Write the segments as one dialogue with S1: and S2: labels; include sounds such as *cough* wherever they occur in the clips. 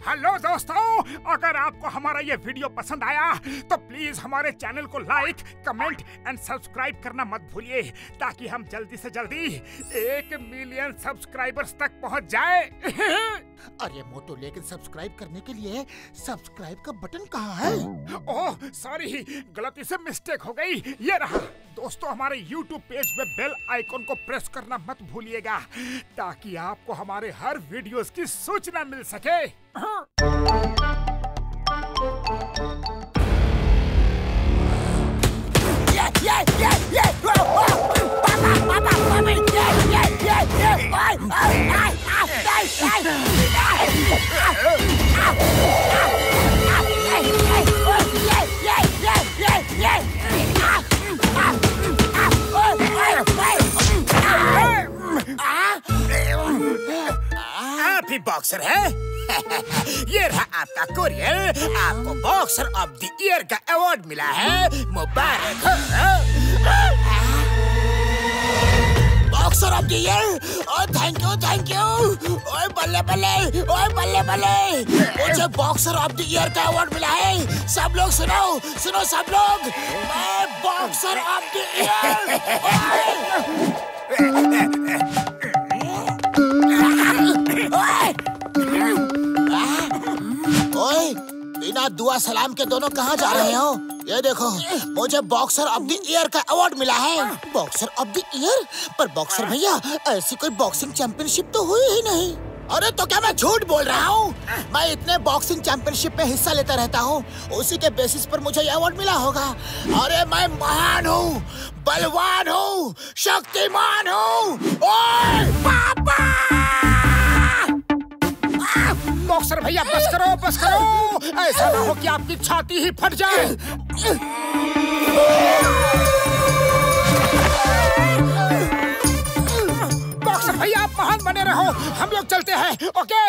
S1: Hello दोस्तों अगर आपको हमारा ये वीडियो पसंद आया तो प्लीज़ हमारे चैनल को लाइक कमेंट एंड सब्सक्राइब करना मत भूलिए ताकि हम जल्दी से जल्दी एक मिलियन सब्सक्राइबर्स तक पहुँच जाए। *laughs*
S2: अरे मोटू लेकिन सब्सक्राइब करने के लिए सब्सक्राइब का बटन कहाँ है?
S1: ओह सॉरी गलती से मिस्टेक हो गई। ये रहा। दोस्तों हमारे YouTube पेज पे बेल आइकॉन को प्रेस करना मत भूलिएगा ताकि आपको हमारे हर वीडियोस की सूचना मिल सके।
S3: आप बॉक्सर है। *laughs* ये रहा आपका कोरियर आपको बॉक्सर ऑफ़ द ईयर का अवार्ड मिला है। मुबारक। हो बॉक्सर ऑफ़ द ईयर ओए थैंक यू थैंक यू ओए बल्ले बल्ले ओए बल्ले बल्ले मुझे बॉक्सर ऑफ़ द ईयर का अवार्ड मिला है सब लोग सुनो सुनो सब लोग मैं बॉक्सर ऑफ़ द ईयर ओए बिना दुआ सलाम के दोनों कहाँ जा रहे हो ये देखो, मुझे बॉक्सर ऑफ़ द ईयर का अवार्ड मिला है। बॉक्सर ऑफ़ द ईयर पर बॉक्सर भैया, ऐसी कोई बॉक्सिंग चैंपियनशिप तो हुई ही नहीं। अरे तो क्या मैं झूठ बोल रहा हूँ? मैं इतने बॉक्सिंग चैंपियनशिप में हिस्सा लेता रहता हूँ। उसी के बेसिस पर मुझे ये अवार्ड मिला होगा। अरे, मैं महान हूँ, बलवान हूँ, शक्तिमान हूँ। पापा!
S1: बॉक्सर भैया, बस करो बस करो। ऐसा ना हो कि आपकी छाती ही फट जाए। बॉक्सर भैया, आप महान बने रहो। हम लोग चलते हैं, ओके?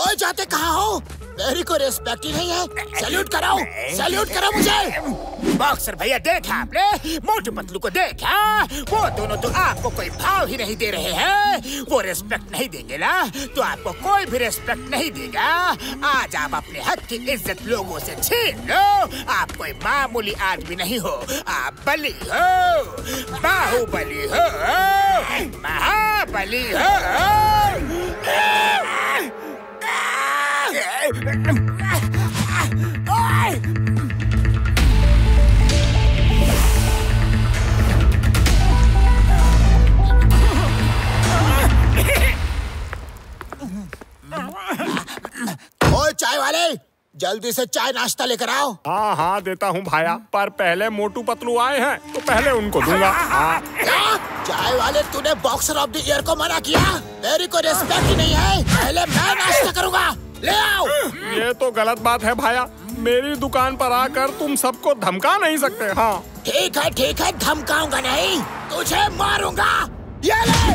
S3: ओए, जाते कहा हो? मेरी को रेस्पेक्ट ही नहीं है। सैल्यूट कराओ। सैल्यूट करो मुझे। बॉक्सर भैया देखा आपने? मोटू पतलू को देखा? वो दोनों तो आपको कोई भाव ही नहीं दे रहे हैं। वो रेस्पेक्ट नहीं देंगे ना? तो आपको कोई भी रेस्पेक्ट नहीं देगा। आज आप अपने हक की इज़्ज़त लोगों से छीन लो। आप कोई मामूली आदमी नहीं हो। आप बली हो। बाहुबली हो। महाबली हो। चाय वाले जल्दी से चाय नाश्ता लेकर आओ।
S4: हाँ हाँ देता हूँ भाया पर पहले मोटू पतलू आए हैं तो पहले उनको दूँगा। हाँ।
S3: चाय वाले तूने बॉक्सर ऑफ़ द ईयर को मना किया? मेरी को रेस्पेक्ट नहीं है। पहले मैं नाश्ता करूँगा। ले आओ
S4: ये तो गलत बात है भाया। मेरी दुकान पर आकर तुम सबको धमका नहीं सकते हाँ।
S3: ठीक है ठीक है धमकाऊँगा नहीं तुझे मारूँगा। ये ले।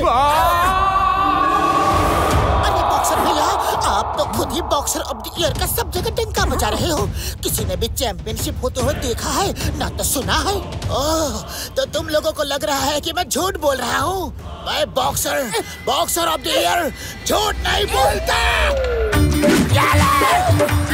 S3: अरे बॉक्सर भैया आप तो खुद ही बॉक्सर ऑफ़ द ईयर का सब जगह डंका बजा रहे हो। किसी ने भी चैंपियनशिप होते हुए देखा है ना तो सुना है। ओह तो तुम लोगों को लग रहा है कि मैं झूठ बोल रहा हूँ। मैं boxer boxer of the year झूठ नहीं बोलता। ओए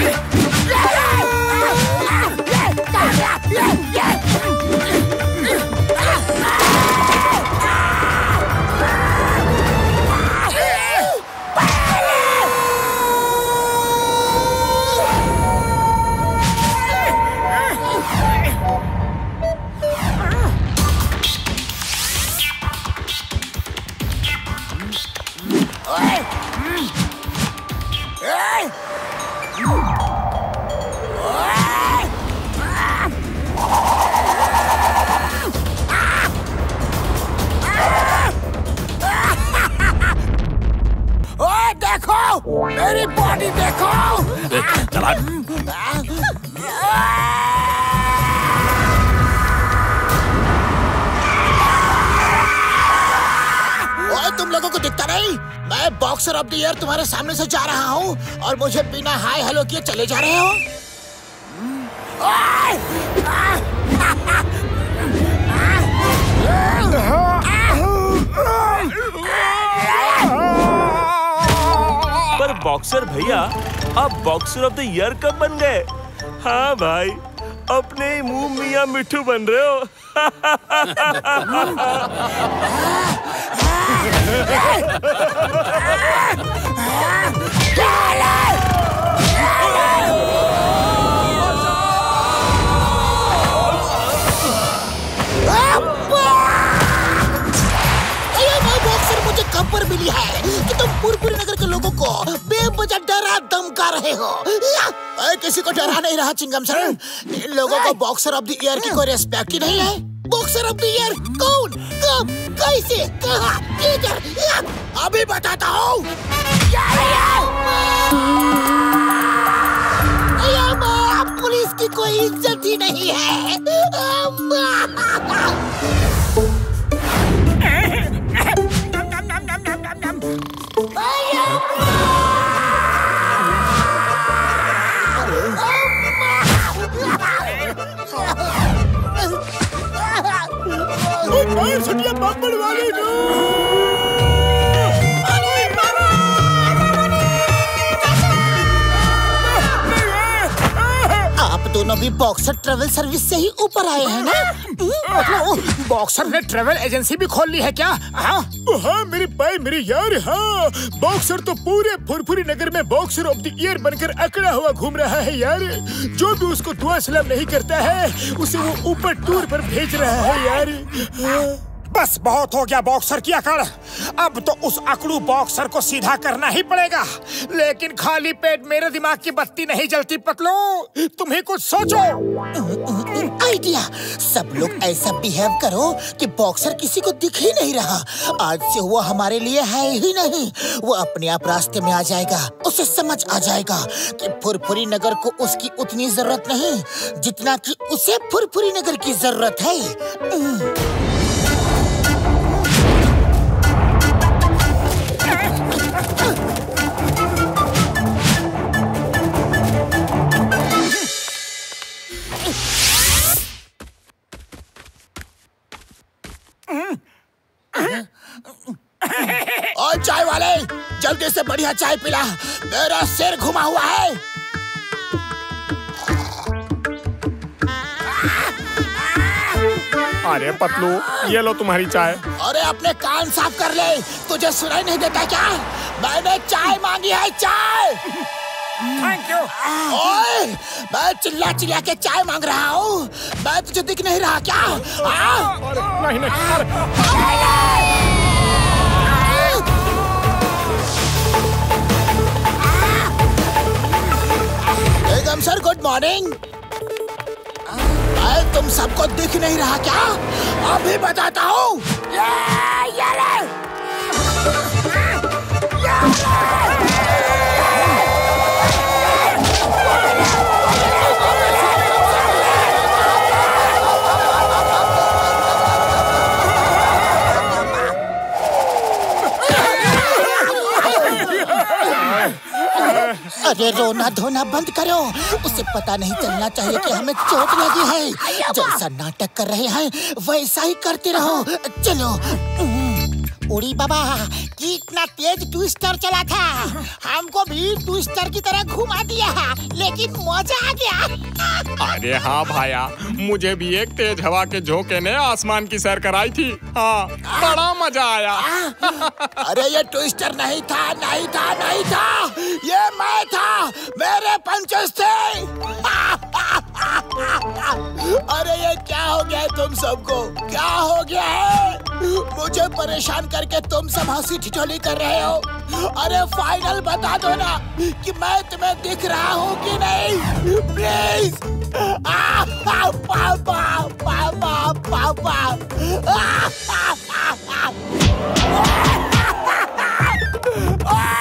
S3: तुम लोगों को दिखता नहीं? मैं बॉक्सर ऑफ़ द ईयर तुम्हारे सामने से जा रहा हूँ और मुझे बिना हाय हेलो किए चले जा रहे हो। पर
S5: बॉक्सर भैया आप बॉक्सर ऑफ़ द ईयर कब बन गए? हाँ भाई, अपने ही मुँह मियाँ मिठू बन रहे हो।
S3: खबर मिली है कि तुम पुरपुरी नगर के लोगों को बेवजह डरा धमका रहे हो? अरे किसी को डरा नहीं रहा चिंगम सर इन लोगों को बॉक्सर ऑफ़ द ईयर की कोई रेस्पेक्ट ही नहीं है। बॉक्सर ऑफ़ द ईयर कौन? कब? कैसे? कहा? किधर? अभी बताता हूँ। पुलिस की कोई इज़्ज़त ही नहीं है। आप दोनों भी बॉक्सर ट्रेवल सर्विस से ही ऊपर आए हैं ना?
S1: मतलब बॉक्सर ने ट्रेवल एजेंसी भी खोल ली है क्या? हाँ?
S6: हाँ मेरे भाई मेरे यार हाँ। बॉक्सर तो पूरे फुरफुरी नगर में बॉक्सर ऑफ़ द ईयर बनकर अकड़ा हुआ घूम रहा है यार। जो भी उसको दुआ सलाम नहीं करता है उसे वो ऊपर टूर पर भेज रहा है यार। हाँ।
S1: बस बहुत हो गया बॉक्सर की अकड़। अब तो उस अकड़ू बॉक्सर को सीधा करना ही पड़ेगा। लेकिन खाली पेट मेरे दिमाग की बत्ती नहीं जलती, पतलो। तुम्हें कुछ सोचो।
S3: आइडिया। सब लोग ऐसा बिहेव करो कि बॉक्सर किसी को दिख ही नहीं रहा। आज से वो हमारे लिए है ही नहीं। वो अपने आप रास्ते में आ जाएगा। उसे समझ आ जाएगा कि फुरफुरी नगर को उसकी उतनी ज़रूरत नहीं, जितना कि उसे फुरफुरी नगर की ज़रूरत है। और चाय वाले जल्दी से बढ़िया चाय पिला। मेरा सिर घुमा हुआ है।
S4: अरे पतलू ये लो तुम्हारी चाय।
S3: अरे अपने कान साफ़ कर ले तुझे सुनाई नहीं देता क्या? मैंने चाय मांगी है चाय!
S1: थैंक यू
S3: ओए मैं चिल्ला चिल्ला के चाय मांग रहा हूँ। मैं तुझे दिख नहीं रहा क्या? हाँ?
S4: नहीं नहीं अरे।
S3: बेगम सर गुड मॉर्निंग तुम सबको दिख नहीं रहा क्या? अभी बताता हूँ। ये, ये *laughs* अरे रोना धोना बंद करो। उसे पता नहीं चलना चाहिए कि हमें चोट लगी है। जैसा नाटक कर रहे हैं वैसा ही करते रहो। चलो। उड़ी बाबा। कितना तेज ट्विस्टर चला था। हमको भी ट्विस्टर की तरह घुमा दिया लेकिन मज़ा आ गया।
S4: अरे हाँ भाया मुझे भी एक तेज हवा के झोंके ने आसमान की सैर कराई थी। हाँ बड़ा मज़ा आया।
S3: अरे ये ट्विस्टर नहीं था नहीं था नहीं था। ये मैं था मेरे पंचेस थे अरे ये क्या हो गया तुम सबको? क्या हो गया है? मुझे परेशान करके तुम सब हँसी ठिठोली कर रहे हो। अरे फाइनल बता दो ना कि मैं तुम्हें दिख रहा हूँ कि नहीं। प्लीज़ पापा *laughs*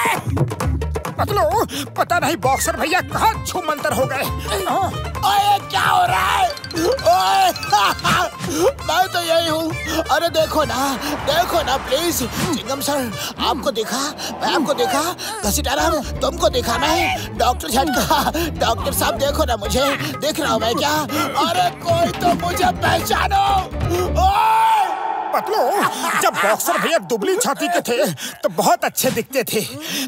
S1: पतलो, पता नहीं बॉक्सर भैया कहाँ छू मंतर हो गए।
S3: ओए, क्या हो रहा है? ओए, मैं तो यही हूँ। अरे देखो ना देखो ना प्लीज़ चिंगम सर, आपको देखा, मैं आपको देखा। घसीटाराम तुमको देखा मैं। डॉक्टर झटका डॉक्टर साहब देखो ना मुझे। देख रहा हूँ मैं क्या? अरे कोई तो मुझे पहचानो। ओए!
S1: पतलो। जब बॉक्सर भैया दुबली छाती के थे तो बहुत अच्छे दिखते थे।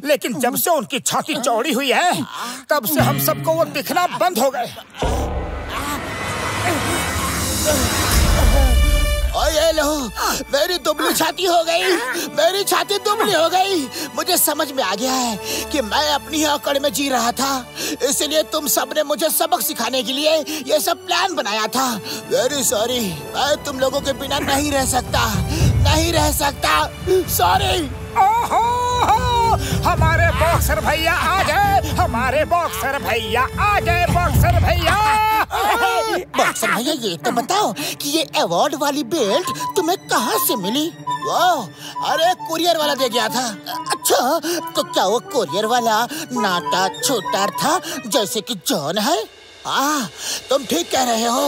S1: लेकिन जब से उनकी छाती चौड़ी हुई है, तब से हम सबको वो दिखना बंद हो गए।
S3: ये लो। मेरी दुबली छाती हो गई। मेरी छाती दुबली हो गई। मुझे समझ में आ गया है कि मैं अपनी ही अकड़ में जी रहा था। इसलिए तुम सबने मुझे सबक सिखाने के लिए ये सब प्लान बनाया था। वेरी सॉरी मैं तुम लोगों के बिना नहीं रह सकता। नहीं रह सकता। सॉरी
S1: ओहो हमारे बॉक्सर भैया आ गए, हमारे बॉक्सर भैया आ गए बॉक्सर भैया।
S3: बॉक्सर भैया, ये तो बताओ कि ये अवार्ड वाली बेल्ट तुम्हें कहाँ से मिली? वाह, अरे कुरियर वाला दे गया था। अच्छा तो क्या वो कुरियर वाला नाटा छोटा था जैसे कि जॉन है? हाँ तुम ठीक कह रहे हो।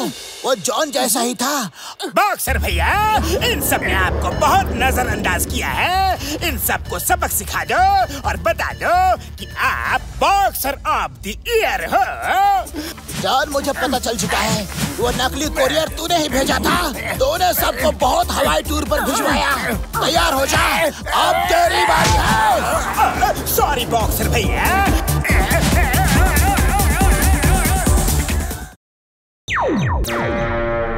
S3: वो जॉन जैसा ही था।
S1: बॉक्सर भैया इन सबने आपको बहुत नजरअंदाज किया है। इन सबको सबक सिखा दो और बता दो कि आप बॉक्सर ऑफ़ द ईयर हो।
S3: जॉन मुझे पता चल चुका है वो नकली कुरियर तूने ही भेजा था। तूने सबको बहुत हवाई टूर पर भिजवाया। तैयार हो जा। अब तेरी बारी है।
S1: सॉरी बॉक्सर भैया। Thank you.